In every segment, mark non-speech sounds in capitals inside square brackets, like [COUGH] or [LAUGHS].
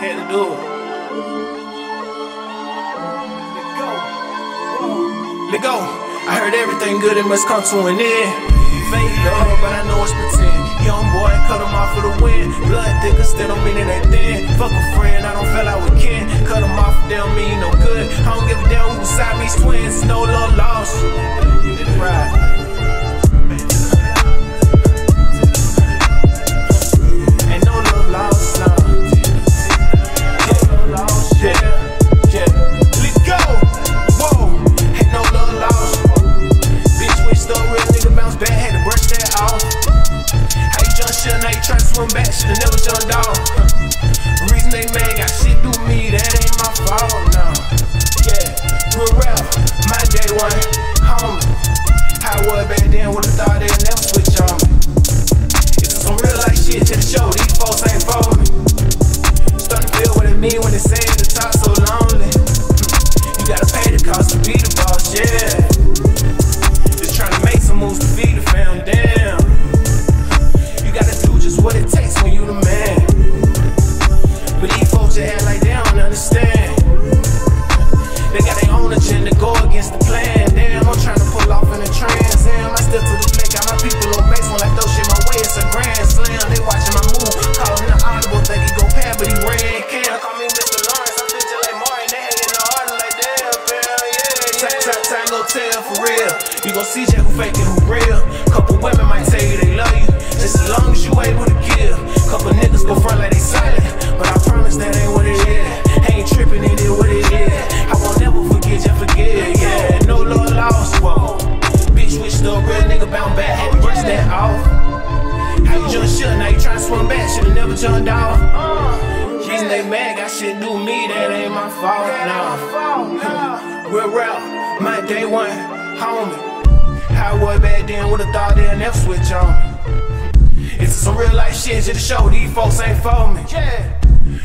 do. Let go. Let go. I heard everything good, it must come to an end. Fake love, but I know it's pretend. Young boy, cut him off for the win. Blood thicker, still don't mean it ain't thin. Fuck a friend, I don't feel like we can. Cut him off, they don't mean no good. I don't give a damn who Siamese back, shoulda never jumped Tell for real. You gon' see Jack who faking who real. Couple women might tell you they love you, just as long as you able to give. Couple niggas go front like they silent, but I promise that ain't what it is. Ain't tripping, it is what it is. I won't never forget, just forget, yeah. No love lost, whoa. Bitch wish the real nigga bound back, had to brush that off. How you jump shit, now you tryna swim back, shoulda never jumped off. Reason they mad, got shit do me, that ain't my fault, nah. Real rap, my day one, homie. How I was back then, would've thought they'd never switch on me. It's some real life shit to the show, these folks ain't for me. Yeah.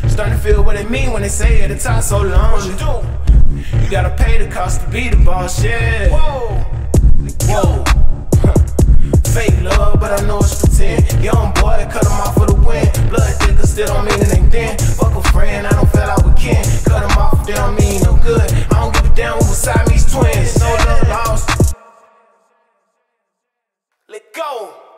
Starting to feel what it mean when they say at the top so lonely. You gotta pay the cost to be the boss, yeah. Whoa. Whoa. [LAUGHS] Fake love, but I know it's pretend. Young boy, cut him off for the win. Blood thicker, still don't mean it ain't thin. Fuck a friend, I Let go.